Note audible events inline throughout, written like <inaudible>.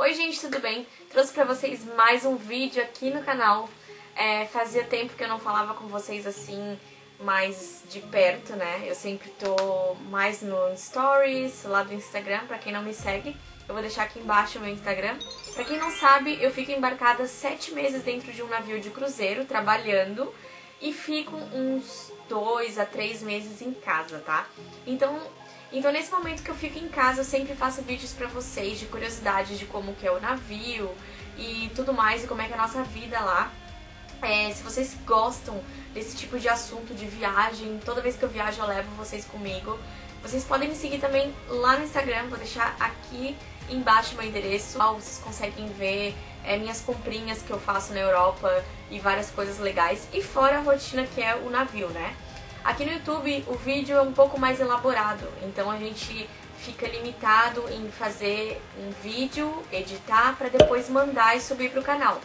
Oi gente, tudo bem? Trouxe pra vocês mais um vídeo aqui no canal. É, fazia tempo que eu não falava com vocês assim, mais de perto, né? Eu sempre tô mais no Stories, lá do Instagram, pra quem não me segue. Eu vou deixar aqui embaixo o meu Instagram. Pra quem não sabe, eu fico embarcada sete meses dentro de um navio de cruzeiro, trabalhando, e fico uns dois a três meses em casa, tá? Então, então nesse momento que eu fico em casa, eu sempre faço vídeos pra vocês de curiosidades de como que é o navio e tudo mais, e como é que é a nossa vida lá. É, se vocês gostam desse tipo de assunto de viagem, toda vez que eu viajo eu levo vocês comigo. Vocês podem me seguir também lá no Instagram, vou deixar aqui embaixo meu endereço. Vocês conseguem ver é, minhas comprinhas que eu faço na Europa e várias coisas legais. E fora a rotina que é o navio, né? Aqui no YouTube o vídeo é um pouco mais elaborado, então a gente fica limitado em fazer um vídeo, editar para depois mandar e subir pro canal.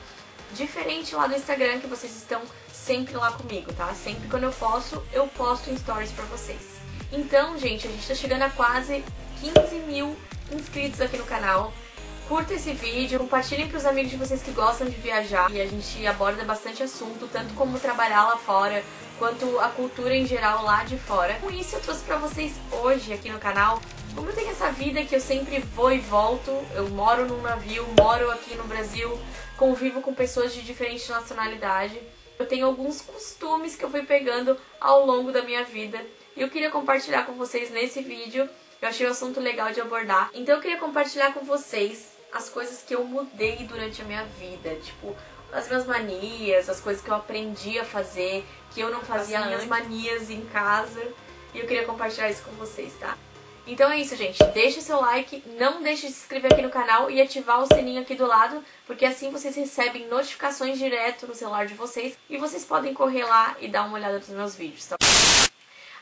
Diferente lá do Instagram que vocês estão sempre lá comigo, tá? Sempre quando eu posso, eu posto em stories pra vocês. Então, gente, a gente tá chegando a quase 15 mil inscritos aqui no canal. Curta esse vídeo, compartilhem para os amigos de vocês que gostam de viajar e a gente aborda bastante assunto, tanto como trabalhar lá fora, quanto a cultura em geral lá de fora. Com isso eu trouxe para vocês hoje aqui no canal como eu tenho essa vida que eu sempre vou e volto, eu moro num navio, moro aqui no Brasil, convivo com pessoas de diferente nacionalidade. Eu tenho alguns costumes que eu fui pegando ao longo da minha vida e eu queria compartilhar com vocês nesse vídeo. Eu achei o assunto legal de abordar. Então eu queria compartilhar com vocês as coisas que eu mudei durante a minha vida, tipo, as minhas manias, as coisas que eu aprendi a fazer, que eu não fazia as minhas manias em casa. E eu queria compartilhar isso com vocês, tá? Então é isso, gente. Deixe seu like, não deixe de se inscrever aqui no canal e ativar o sininho aqui do lado, porque assim vocês recebem notificações direto no celular de vocês e vocês podem correr lá e dar uma olhada nos meus vídeos, tá?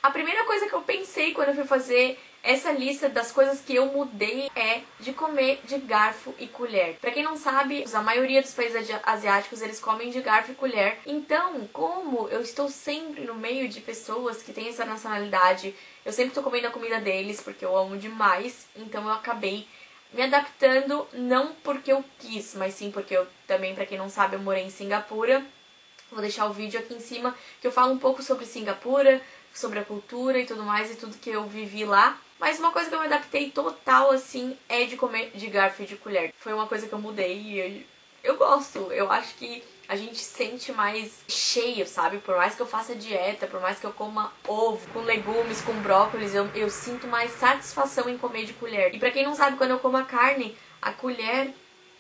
A primeira coisa que eu pensei quando eu fui fazer essa lista das coisas que eu mudei é de comer de garfo e colher. Para quem não sabe, a maioria dos países asiáticos eles comem de garfo e colher. Então, como eu estou sempre no meio de pessoas que têm essa nacionalidade, eu sempre estou comendo a comida deles porque eu amo demais. Então, eu acabei me adaptando não porque eu quis, mas sim porque eu também, para quem não sabe, eu morei em Singapura. Vou deixar o vídeo aqui em cima que eu falo um pouco sobre Singapura, sobre a cultura e tudo mais e tudo que eu vivi lá. Mas uma coisa que eu me adaptei total, assim, é de comer de garfo e de colher. Foi uma coisa que eu mudei e eu, eu gosto. Eu acho que a gente sente mais cheio, sabe? Por mais que eu faça dieta, por mais que eu coma ovo com legumes, com brócolis, eu, eu sinto mais satisfação em comer de colher. E pra quem não sabe, quando eu como a carne, a colher,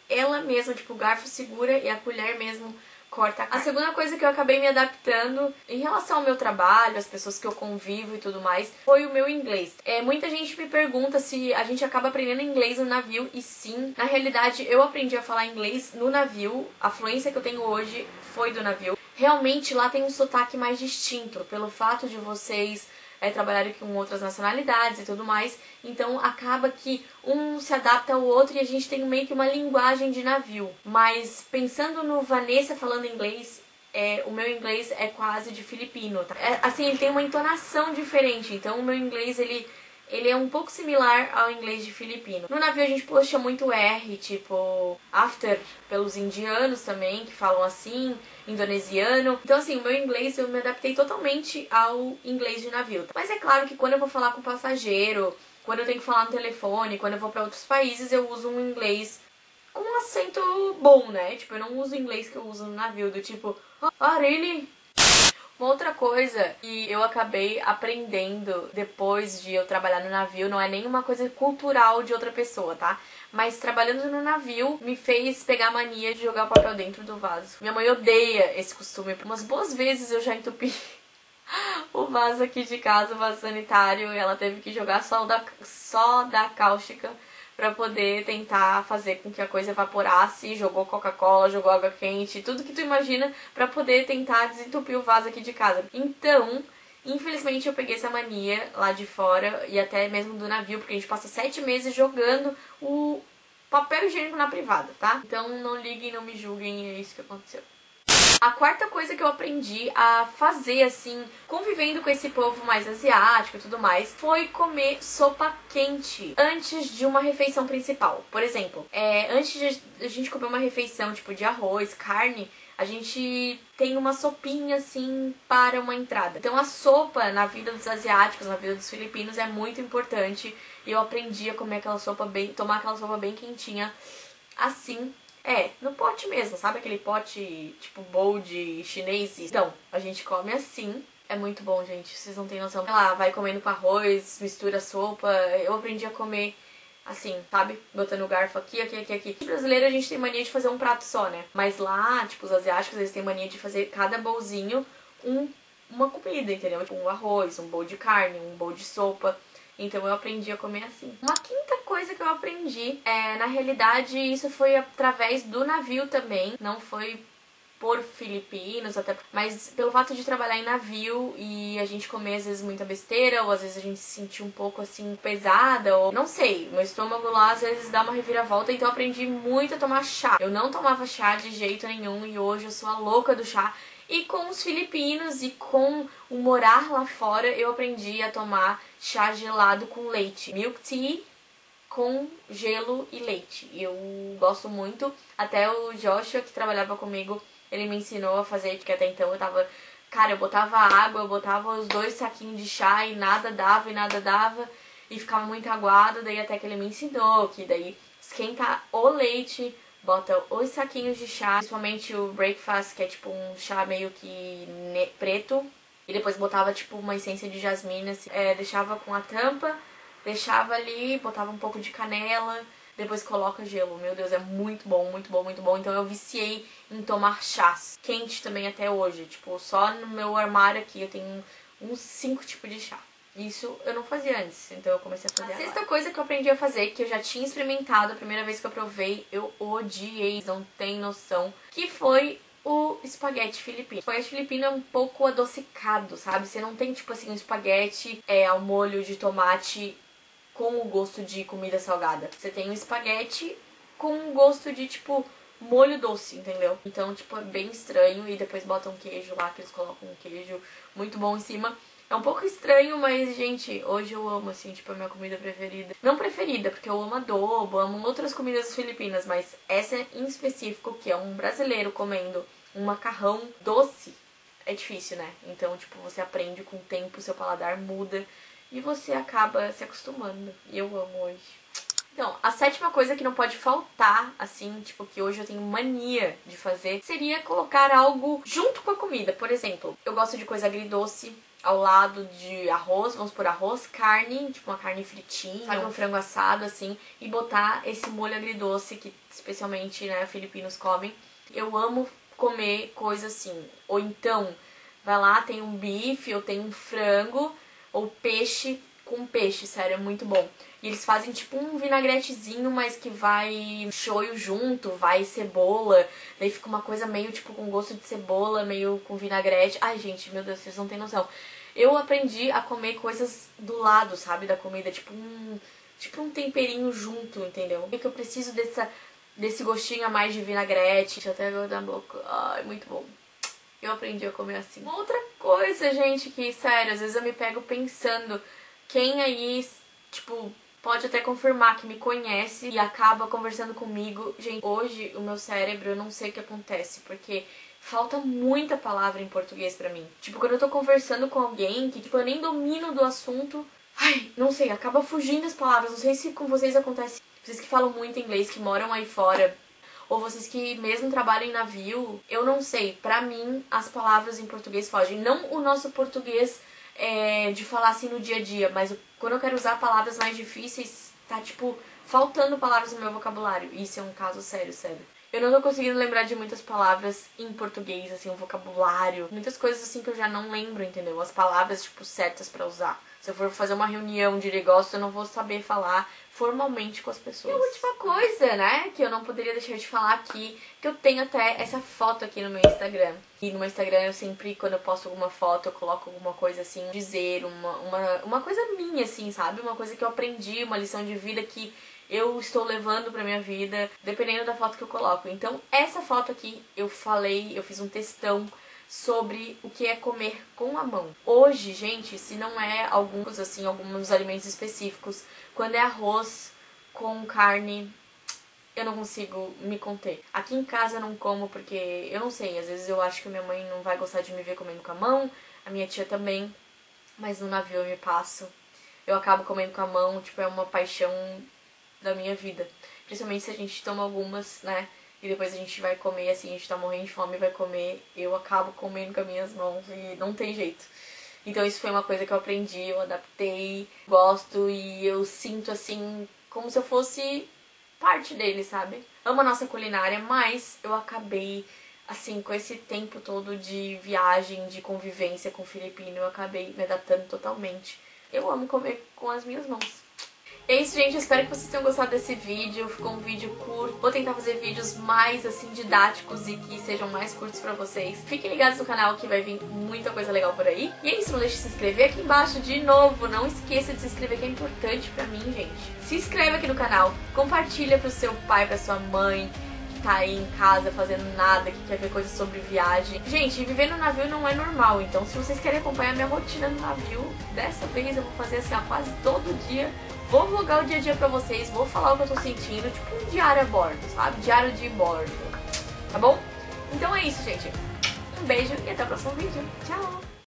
ela mesma, tipo, o garfo segura e a colher mesmo corta a, a segunda coisa que eu acabei me adaptando em relação ao meu trabalho, as pessoas que eu convivo e tudo mais, foi o meu inglês. É, muita gente me pergunta se a gente acaba aprendendo inglês no navio e sim, na realidade eu aprendi a falar inglês no navio. A fluência que eu tenho hoje foi do navio. Realmente lá tem um sotaque mais distinto, pelo fato de vocês é, trabalharem com outras nacionalidades e tudo mais. Então acaba que um se adapta ao outro e a gente tem meio que uma linguagem de navio. Mas pensando no Vanessa falando inglês, é, o meu inglês é quase de filipino. Tá? É, assim, ele tem uma entonação diferente. Então o meu inglês ele ele é um pouco similar ao inglês de filipino. No navio a gente puxa muito R, tipo after, pelos indianos também, que falam assim, indonesiano. Então, assim, o meu inglês eu me adaptei totalmente ao inglês de navio. Mas é claro que quando eu vou falar com passageiro, quando eu tenho que falar no telefone, quando eu vou para outros países, eu uso um inglês com um acento bom, né? Tipo, eu não uso o inglês que eu uso no navio, do tipo, ah, really? Uma outra coisa que eu acabei aprendendo depois de eu trabalhar no navio, não é nenhuma coisa cultural de outra pessoa, tá? Mas trabalhando no navio me fez pegar a mania de jogar o papel dentro do vaso. Minha mãe odeia esse costume. Umas boas vezes eu já entupi <laughs> o vaso aqui de casa, o vaso sanitário, e ela teve que jogar só da, só da cáustica para poder tentar fazer com que a coisa evaporasse, jogou Coca-Cola, jogou água quente, tudo que tu imagina para poder tentar desentupir o vaso aqui de casa. Então, infelizmente eu peguei essa mania lá de fora e até mesmo do navio, porque a gente passa sete meses jogando o papel higiênico na privada, tá? Então não liguem, não me julguem, é isso que aconteceu. A quarta coisa que eu aprendi a fazer, assim, convivendo com esse povo mais asiático e tudo mais, foi comer sopa quente antes de uma refeição principal. Por exemplo, é, antes de a gente comer uma refeição, tipo, de arroz, carne, a gente tem uma sopinha assim para uma entrada. Então a sopa na vida dos asiáticos, na vida dos filipinos é muito importante. E eu aprendi a comer aquela sopa bem, tomar aquela sopa bem quentinha assim. É, no pote mesmo, sabe aquele pote tipo bowl de chinês? Então, a gente come assim. É muito bom, gente. Vocês não têm noção. Sei lá, vai comendo com arroz, mistura sopa. Eu aprendi a comer assim, sabe? Botando o garfo aqui, aqui, aqui, aqui. O brasileiro a gente tem mania de fazer um prato só, né? Mas lá, tipo, os asiáticos, eles têm mania de fazer cada bolzinho um, uma comida, entendeu? Tipo, um arroz, um bowl de carne, um bowl de sopa. Então eu aprendi a comer assim. Uma quinta coisa que eu aprendi, é, na realidade, isso foi através do navio também. Não foi por filipinos, até mas pelo fato de trabalhar em navio e a gente comer às vezes muita besteira, ou às vezes a gente se sentir um pouco assim pesada, ou não sei, meu estômago lá às vezes dá uma reviravolta, então eu aprendi muito a tomar chá. Eu não tomava chá de jeito nenhum e hoje eu sou a louca do chá. E com os filipinos e com o morar lá fora, eu aprendi a tomar chá gelado com leite. Milk tea com gelo e leite. Eu gosto muito. Até o Joshua, que trabalhava comigo, ele me ensinou a fazer, porque até então eu tava. Cara, eu botava água, eu botava os dois saquinhos de chá e nada dava e nada dava. E ficava muito aguado, daí até que ele me ensinou que daí esquenta o leite, bota os saquinhos de chá, principalmente o breakfast, que é tipo um chá meio que preto. E depois botava tipo uma essência de jasmim, assim, é, deixava com a tampa, deixava ali, botava um pouco de canela depois coloca gelo. Meu Deus, é muito bom, muito bom, muito bom. Então eu viciei em tomar chás. Quente também até hoje. Tipo, só no meu armário aqui eu tenho uns cinco tipos de chá. Isso eu não fazia antes, então eu comecei a fazer. A sexta coisa que eu aprendi a fazer, que eu já tinha experimentado a primeira vez que eu provei, eu odiei, não tem noção, que foi o espaguete filipino. O espaguete filipino é um pouco adocicado, sabe? Você não tem, tipo assim, um espaguete é, ao molho de tomate com o gosto de comida salgada. Você tem um espaguete com um gosto de, tipo, molho doce, entendeu? Então, tipo, é bem estranho. E depois botam queijo lá, que eles colocam um queijo muito bom em cima. É um pouco estranho, mas, gente, hoje eu amo, assim, tipo, a minha comida preferida. Não preferida, porque eu amo adobo, amo outras comidas filipinas, mas essa em específico, que é um brasileiro comendo um macarrão doce, é difícil, né? Então, tipo, você aprende com o tempo, seu paladar muda e você acaba se acostumando. E eu amo hoje. Então, a sétima coisa que não pode faltar, assim, tipo, que hoje eu tenho mania de fazer, seria colocar algo junto com a comida. Por exemplo, eu gosto de coisa agridoce ao lado de arroz, vamos por arroz, carne, tipo uma carne fritinha, sabe, um frango assado, assim, e botar esse molho agridoce que especialmente, né, filipinos comem. Eu amo comer coisa assim. Ou então, vai lá, tem um bife ou tem um frango ou peixe com peixe, sério, é muito bom. E eles fazem tipo um vinagretezinho, mas que vai shoyu junto, vai cebola. Daí fica uma coisa meio tipo com gosto de cebola, meio com vinagrete. Ai, gente, meu Deus, vocês não têm noção. Eu aprendi a comer coisas do lado, sabe, da comida, tipo um tipo um temperinho junto, entendeu? E que eu preciso dessa desse gostinho a mais de vinagrete, até agora na boca. Ai, muito bom eu aprendi a comer assim. Uma outra coisa, gente, que, sério, às vezes eu me pego pensando, quem aí, tipo, pode até confirmar que me conhece e acaba conversando comigo. Gente, hoje o meu cérebro, eu não sei o que acontece, porque falta muita palavra em português para mim. Tipo, quando eu tô conversando com alguém que, tipo, eu nem domino do assunto, ai, não sei, acaba fugindo as palavras. Não sei se com vocês acontece. Vocês que falam muito inglês, que moram aí fora, ou vocês que mesmo trabalham em navio, eu não sei. Para mim, as palavras em português fogem. Não o nosso português é, de falar assim no dia a dia, mas quando eu quero usar palavras mais difíceis, tá tipo faltando palavras no meu vocabulário. Isso é um caso sério, sério. Eu não tô conseguindo lembrar de muitas palavras em português, assim, um vocabulário. Muitas coisas assim que eu já não lembro, entendeu? As palavras, tipo, certas para usar. Se eu for fazer uma reunião de negócio, eu não vou saber falar formalmente com as pessoas. E a última coisa, né, que eu não poderia deixar de falar aqui, que eu tenho até essa foto aqui no meu Instagram. E no meu Instagram eu sempre, quando eu posto alguma foto, eu coloco alguma coisa assim, dizer, uma, uma, uma coisa minha, assim, sabe? Uma coisa que eu aprendi, uma lição de vida que eu estou levando pra minha vida, dependendo da foto que eu coloco. Então, essa foto aqui eu falei, eu fiz um textão sobre o que é comer com a mão. Hoje, gente, se não é alguns assim, alguns alimentos específicos, quando é arroz com carne, eu não consigo me conter. Aqui em casa eu não como porque eu não sei, às vezes eu acho que minha mãe não vai gostar de me ver comendo com a mão, a minha tia também, mas no navio eu me passo. Eu acabo comendo com a mão, tipo, é uma paixão da minha vida. Principalmente se a gente toma algumas, né? E depois a gente vai comer, assim, a gente tá morrendo de fome e vai comer, eu acabo comendo com as minhas mãos e não tem jeito. Então isso foi uma coisa que eu aprendi, eu adaptei, gosto e eu sinto assim como se eu fosse parte dele, sabe? Amo a nossa culinária, mas eu acabei assim, com esse tempo todo de viagem, de convivência com o filipino, eu acabei me adaptando totalmente. Eu amo comer com as minhas mãos. É isso, gente. Eu espero que vocês tenham gostado desse vídeo. Ficou um vídeo curto. Vou tentar fazer vídeos mais, assim, didáticos e que sejam mais curtos pra vocês. Fiquem ligados no canal que vai vir muita coisa legal por aí. E é isso, não deixe de se inscrever aqui embaixo de novo. Não esqueça de se inscrever que é importante pra mim, gente. Se inscreva aqui no canal. Compartilha pro seu pai, pra sua mãe tá aí em casa fazendo nada, que quer ver coisas sobre viagem. Gente, viver no navio não é normal, então se vocês querem acompanhar minha rotina no navio, dessa vez eu vou fazer assim, ó, quase todo dia. Vou vlogar o dia a dia pra vocês, vou falar o que eu tô sentindo, tipo um diário a bordo, sabe? Diário de bordo, tá bom? Então é isso, gente. Um beijo e até o próximo vídeo. Tchau!